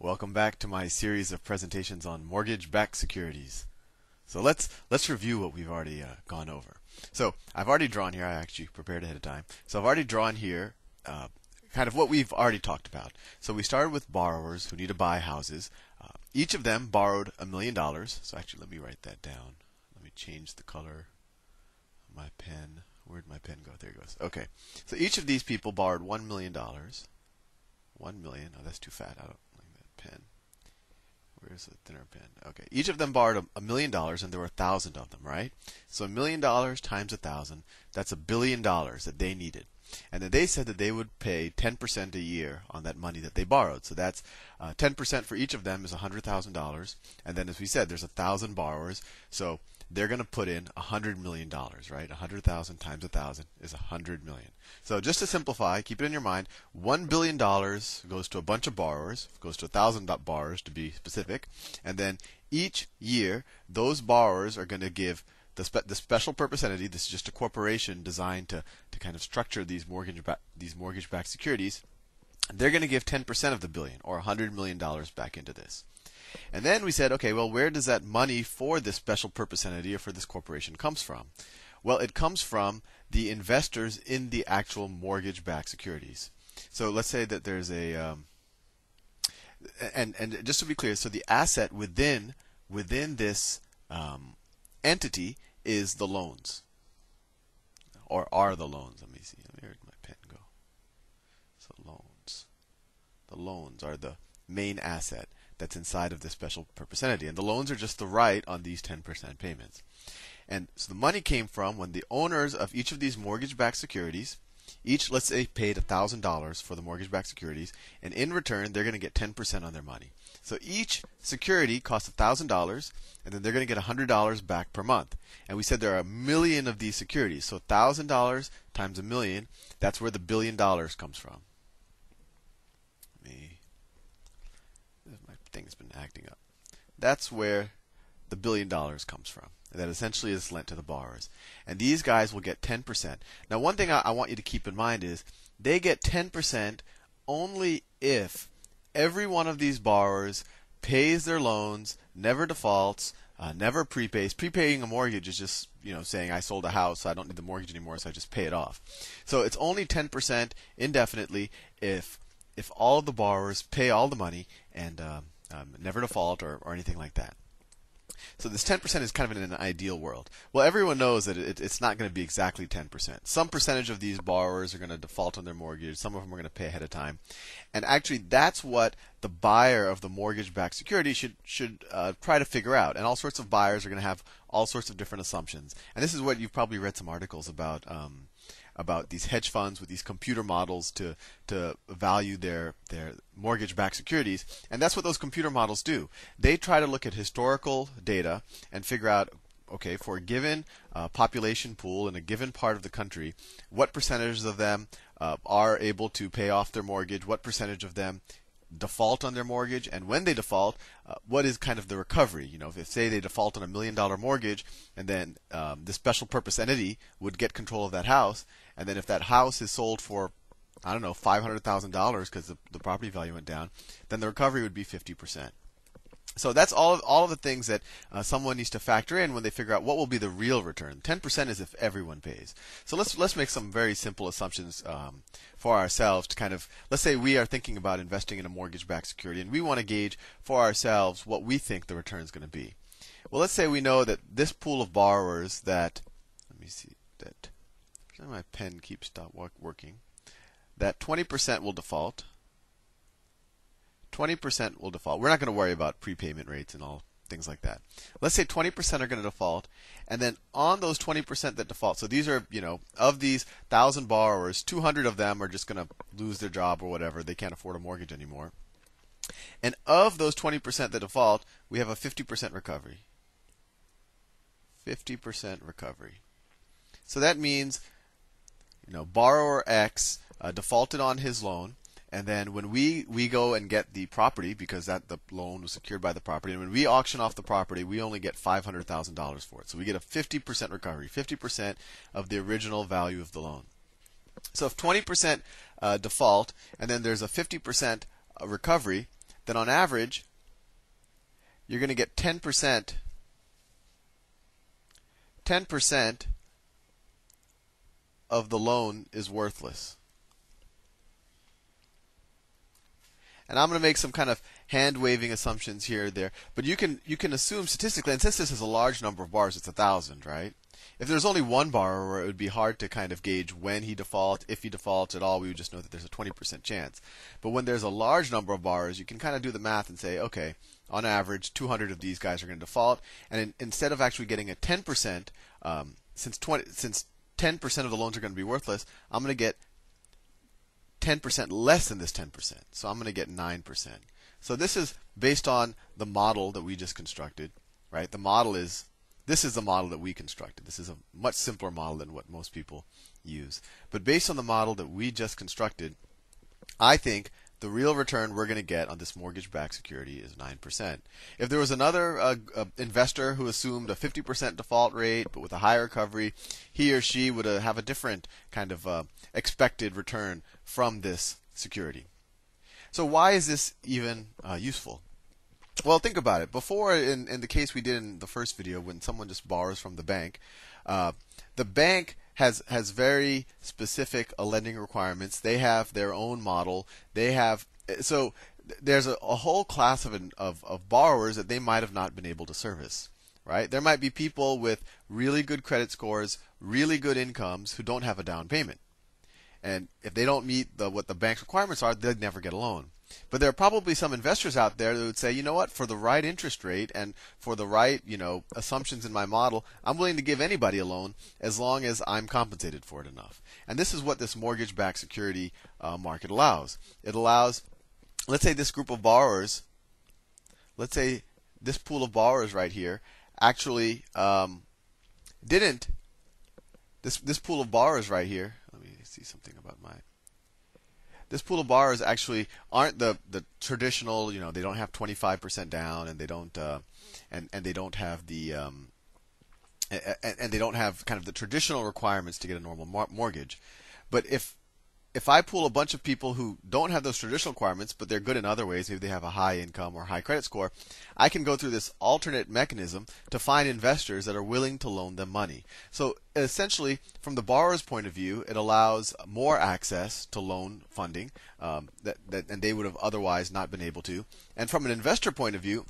Welcome back to my series of presentations on mortgage-backed securities. So let's let's review what we've already uh, gone over. So I've already drawn here. I actually prepared ahead of time. So I've already drawn here uh, kind of what we've already talked about. So we started with borrowers who need to buy houses. Uh, each of them borrowed a million dollars. So actually, let me write that down. Let me change the color of my pen. Where'd my pen go? There it goes. Okay. So each of these people borrowed one million dollars. One million. Oh, that's too fat. I don't pen. Where's the thinner pen? Okay. Each of them borrowed a million dollars, and there were a thousand of them, right? So a million dollars times a thousand, that's a billion dollars that they needed. And then they said that they would pay 10% a year on that money that they borrowed. So that's uh, 10% for each of them is $100,000. And then, as we said, there's a thousand borrowers. So they're going to put in $100 million, right? 100,000 times 1,000 is 100 million. So just to simplify, keep it in your mind, $1 billion goes to a bunch of borrowers, goes to 1,000 borrowers to be specific, and then each year, those borrowers are going to give the, spe- the special purpose entity, this is just a corporation designed to, to kind of structure these mortgage ba- these mortgage backed securities, they're going to give 10% of the billion or $100 million back into this. And then we said, okay, well, where does that money for this special purpose entity or for this corporation comes from? Well, it comes from the investors in the actual mortgage-backed securities. So let's say that there's a, um, and and just to be clear, so the asset within within this um, entity is the loans, or are the loans. Let me see. Let Where did my pen go? So loans. The loans are the main asset that's inside of this special purpose entity. And the loans are just the right on these 10% payments. And so the money came from when the owners of each of these mortgage backed securities, each, let's say, paid $1,000 for the mortgage backed securities, and in return, they're going to get 10% on their money. So each security costs $1,000, and then they're going to get $100 back per month. And we said there are a million of these securities. So $1,000 times a million, that's where the billion dollars comes from. me thing's been acting up. That's where the billion dollars comes from. That essentially is lent to the borrowers. And these guys will get 10%. Now, one thing I, I want you to keep in mind is they get 10% only if every one of these borrowers pays their loans, never defaults, uh, never prepays. Prepaying a mortgage is just you know saying I sold a house, so I don't need the mortgage anymore, so I just pay it off. So it's only 10% indefinitely if if all the borrowers pay all the money and um, um, never default or, or anything like that. So this 10% is kind of in an ideal world. Well, everyone knows that it, it's not going to be exactly 10%. Some percentage of these borrowers are going to default on their mortgage. Some of them are going to pay ahead of time, and actually, that's what the buyer of the mortgage-backed security should should uh, try to figure out. And all sorts of buyers are going to have all sorts of different assumptions. And this is what you've probably read some articles about. Um, about these hedge funds with these computer models to to value their their mortgage-backed securities, and that's what those computer models do. They try to look at historical data and figure out okay, for a given uh, population pool in a given part of the country, what percentages of them uh, are able to pay off their mortgage? What percentage of them default on their mortgage? And when they default, uh, what is kind of the recovery? You know, if say they default on a million dollar mortgage, and then um, the special purpose entity would get control of that house, and then if that house is sold for I don't know five hundred thousand dollars because the, the property value went down, then the recovery would be fifty percent. So that's all of, all of the things that uh, someone needs to factor in when they figure out what will be the real return. 10% is if everyone pays. So let's let's make some very simple assumptions um, for ourselves to kind of let's say we are thinking about investing in a mortgage-backed security and we want to gauge for ourselves what we think the return is going to be. Well, let's say we know that this pool of borrowers that let me see that my pen keeps stop working. That 20% will default. 20% will default. We're not going to worry about prepayment rates and all things like that. Let's say 20% are going to default, and then on those 20% that default, so these are, you know, of these 1,000 borrowers, 200 of them are just going to lose their job or whatever. They can't afford a mortgage anymore. And of those 20% that default, we have a 50% recovery. 50% recovery. So that means, you know, borrower X uh, defaulted on his loan and then when we, we go and get the property, because that the loan was secured by the property, and when we auction off the property, we only get $500,000 for it. So we get a 50% recovery, 50% of the original value of the loan. So if 20% uh, default, and then there's a 50% uh, recovery, then on average, you're going to get 10%. 10% of the loan is worthless. And I'm going to make some kind of hand waving assumptions here or there, but you can you can assume statistically, and since this is a large number of bars, it's a thousand, right? If there's only one borrower, it would be hard to kind of gauge when he defaults. If he defaults at all, we would just know that there's a 20% chance. But when there's a large number of borrowers, you can kind of do the math and say, okay, on average, 200 of these guys are going to default, and in, instead of actually getting a 10%, um, since 20, since 10% of the loans are going to be worthless, I'm going to get 10% less than this 10%. So I'm going to get 9%. So this is based on the model that we just constructed, right? The model is this is the model that we constructed. This is a much simpler model than what most people use. But based on the model that we just constructed, I think the real return we're going to get on this mortgage-backed security is 9%. If there was another uh, uh, investor who assumed a 50% default rate but with a higher recovery, he or she would uh, have a different kind of uh, expected return from this security. So why is this even uh, useful? Well, think about it. Before, in, in the case we did in the first video, when someone just borrows from the bank, uh, the bank has has very specific uh, lending requirements. They have their own model. They have so there's a, a whole class of, of of borrowers that they might have not been able to service. Right? There might be people with really good credit scores, really good incomes who don't have a down payment. And if they don't meet the, what the bank's requirements are, they'll never get a loan. But there are probably some investors out there that would say, you know what, for the right interest rate and for the right, you know, assumptions in my model, I'm willing to give anybody a loan as long as I'm compensated for it enough. And this is what this mortgage-backed security uh, market allows. It allows, let's say, this group of borrowers, let's say this pool of borrowers right here, actually um, didn't. This this pool of borrowers right here. Let me see something about my this pool of borrowers actually aren't the the traditional. You know, they don't have 25% down, and they don't uh, and and they don't have the um, and, and, they don't have kind of the traditional requirements to get a normal mortgage. But if if I pull a bunch of people who don't have those traditional requirements, but they're good in other ways, maybe they have a high income or high credit score, I can go through this alternate mechanism to find investors that are willing to loan them money. So essentially, from the borrower's point of view, it allows more access to loan funding um, that, that, and they would have otherwise not been able to. And from an investor point of view,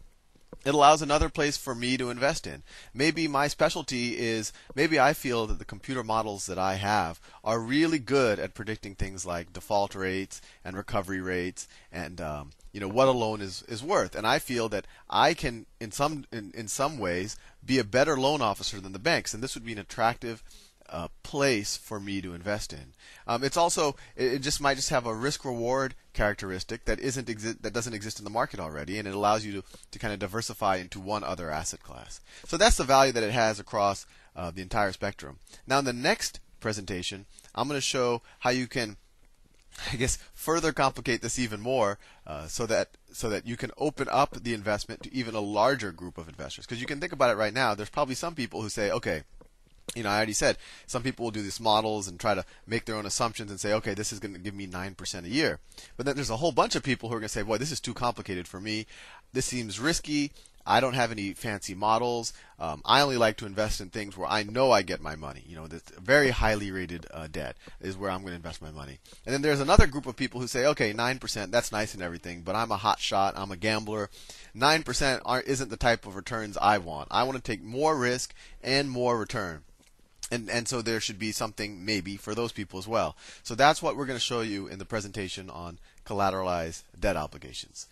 it allows another place for me to invest in. Maybe my specialty is maybe I feel that the computer models that I have are really good at predicting things like default rates and recovery rates and um, you know what a loan is, is worth. And I feel that I can in some in, in some ways be a better loan officer than the banks, and this would be an attractive uh, place for me to invest in. Um, it's also it just might just have a risk reward characteristic that isn't exi- that doesn't exist in the market already, and it allows you to, to kind of diversify into one other asset class. So that's the value that it has across uh, the entire spectrum. Now in the next presentation, I'm going to show how you can I guess further complicate this even more, uh, so that so that you can open up the investment to even a larger group of investors. Because you can think about it right now. There's probably some people who say, okay, you know, I already said some people will do these models and try to make their own assumptions and say, okay, this is going to give me 9% a year. But then there's a whole bunch of people who are going to say, boy, this is too complicated for me. This seems risky. I don't have any fancy models. Um, I only like to invest in things where I know I get my money. You know, this very highly rated uh, debt is where I'm going to invest my money. And then there's another group of people who say, okay, 9%, that's nice and everything, but I'm a hot shot. I'm a gambler. 9% aren't, isn't the type of returns I want. I want to take more risk and more return and and so there should be something maybe for those people as well. So that's what we're going to show you in the presentation on collateralized debt obligations.